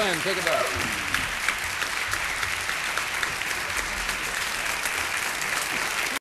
Glenn, take it back.